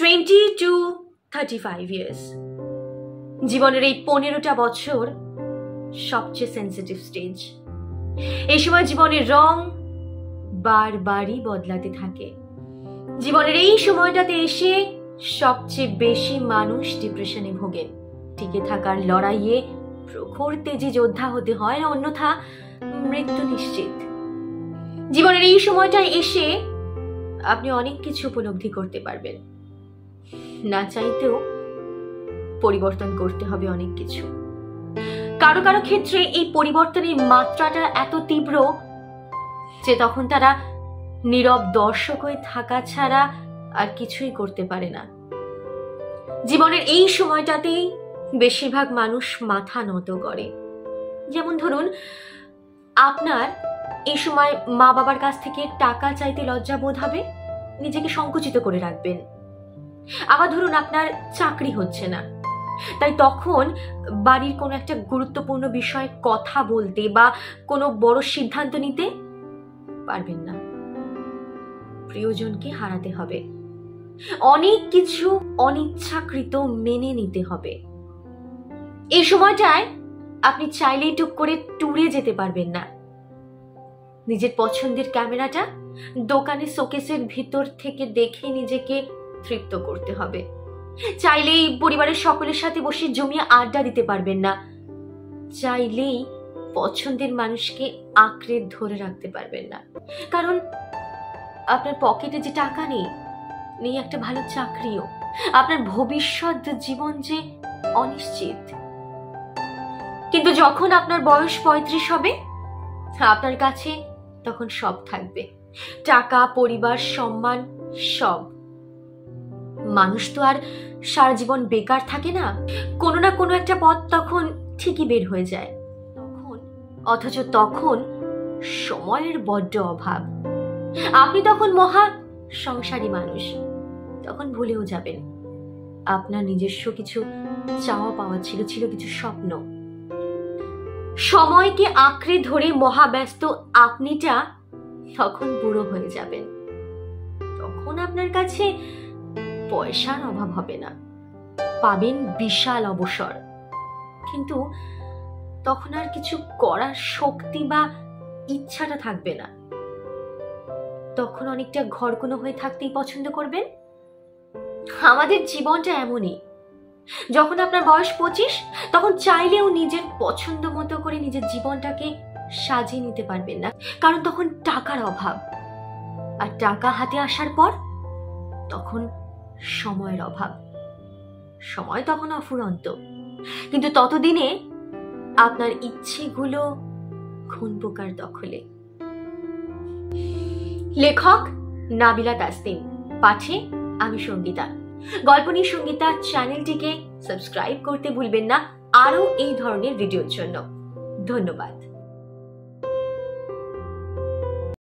Twenty two thirty five years জীবনের এই পনেরোটা বছর সবচেয়ে সেন্সিটিভ স্টেজ এই সময় জীবনের রং বারবারই বদলাতে থাকে। জীবনের এই সময়টাতে এসে সবচেয়ে বেশি মানুষ ডিপ্রেশনে ভোগেন টিকে থাকার লড়াইয়ে প্রখর তেজি যোদ্ধা হতে হয় অন্যথা মৃত্যু নিশ্চিত। জীবনের এই সময়টায় এসে আপনি অনেক কিছু উপলব্ধি করতে পারবেন। না চাইতেও পরিবর্তন করতে হবে অনেক কিছু। কারও কারও ক্ষেত্রে এই পরিবর্তনের মাত্রাটা এত তীব্র যে তখন তারা নীরব দর্শক হয়ে থাকা ছাড়া আর কিছুই করতে পারে না। জীবনের এই সময়টাতেই বেশিরভাগ মানুষ মাথা নত করে। যেমন ধরুন, আপনার এই সময় মা বাবার কাছ থেকে টাকা চাইতে লজ্জা বোধ হবে? নিজেকে সংকুচিত করে রাখবেন। আবার ধরুন আপনার চাকরি হচ্ছে না। তাই তখন বাড়ির কোনো একটা গুরুত্বপূর্ণ বিষয়ে কথা বলতে বা কোনো বড় সিদ্ধান্ত নিতে পারবেন না। প্রিয়জনকে হারাতে হবে। অনেক কিছু অনিচ্ছাকৃত মেনে নিতে হবে। এই সময়টায় আপনি চাইলেই টুক করে ট্যুরে যেতে পারবেন না। নিজের পছন্দের ক্যামেরাটা দোকানে শোকেসের ভিতর থেকে দেখে নিজেকে তৃপ্ত করতে হবে। চাইলেই পরিবারের সকলের সাথে বসে জমিয়ে আড্ডা দিতে পারবেন না। চাইলেই পছন্দের মানুষকে আঁকড়ে ধরে রাখতে পারবেন না। কারণ আপনার পকেটে যে টাকা নেই নেই একটা ভালো চাকরিও। আপনার ভবিষ্যৎ জীবন যে অনিশ্চিত। কিন্তু যখন আপনার বয়স পঁয়ত্রিশ হবে, আপনার কাছে তখন সব থাকবে। টাকা, পরিবার, সম্মান, সব। মানুষ তো আর সারা জীবন বেকার থাকে না। কোনো না কোনো একটা পথ তখন ঠিকই বের হয়ে যায়। তখন, অথচ তখন সময়ের বড্ড অভাব। আপনি তখন মহা সংসারী মানুষ। তখন ভুলেও যাবেন। আপনার নিজস্ব কিছু চাওয়া পাওয়া ছিল ছিল কিছু স্বপ্ন। সময়কে আঁকড়ে ধরে মহাব্যস্ত আপনিটা তখন বুড়ো হয়ে যাবেন। তখন আপনার কাছে পয়সার অভাব হবে না। পাবেন বিশাল অবসর। কিন্তু তখন আর কিছু করার শক্তি বা ইচ্ছাটা থাকবে না। তখন অনেকটা ঘরকুনো হয়ে থাকতেই পছন্দ করবেন। আমাদের জীবনটা এমনই। যখন আপনার বয়স পঁচিশ, তখন চাইলেও নিজের পছন্দ মতো করে নিজের জীবনটাকে সাজিয়ে নিতে পারবেন না। কারণ তখন টাকার অভাব। আর টাকা হাতে আসার পর তখন সময়ের অভাব। সময় তখন অফুরন্ত। কিন্তু ততদিনে আপনার ইচ্ছেগুলো খুন পোকার দখলে। লেখক নাবিলা তাসতিন পাঠে আমি সঙ্গীতা। গল্প নিয়ে সঙ্গীতা চ্যানেলটিকে সাবস্ক্রাইব করতে ভুলবেন না। আরও এই ধরনের ভিডিওর জন্য। ধন্যবাদ।